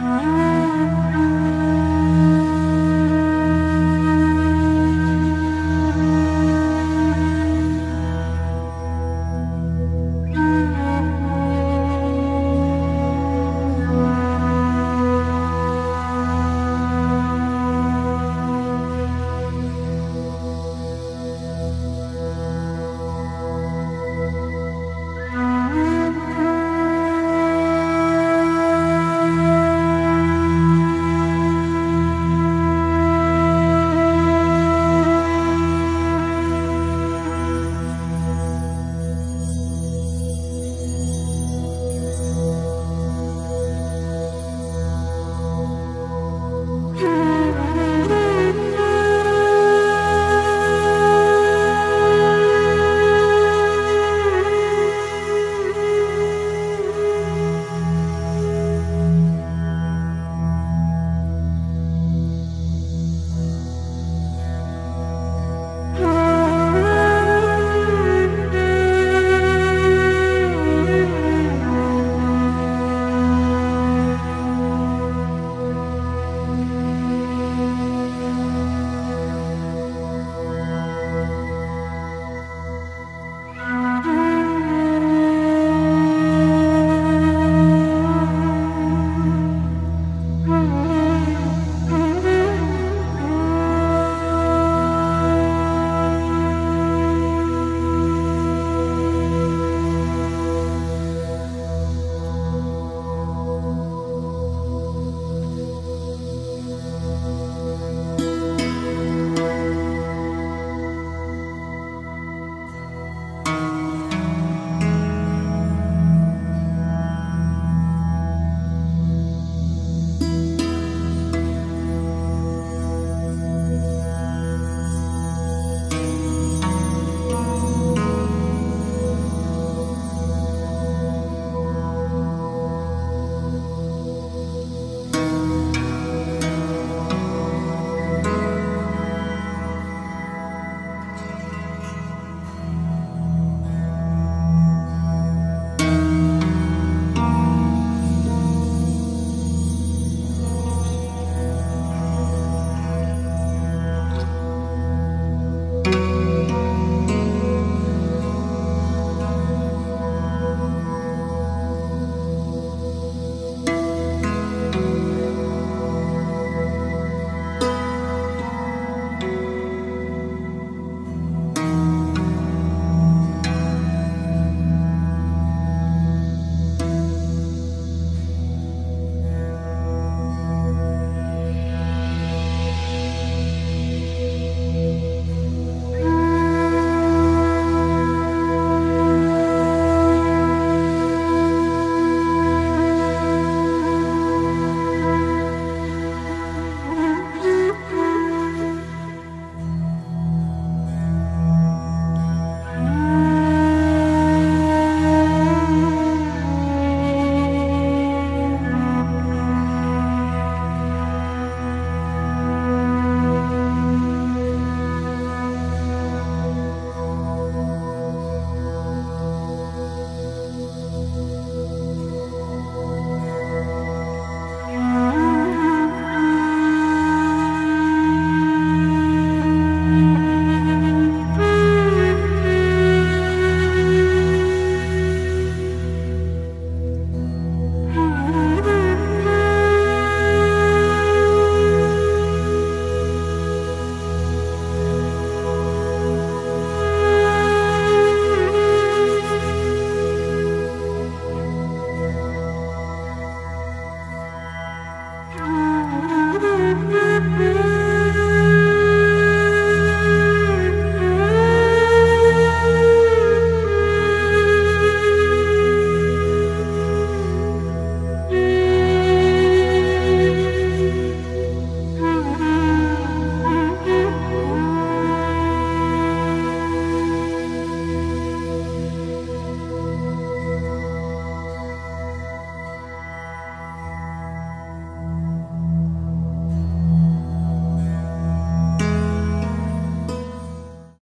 Bye.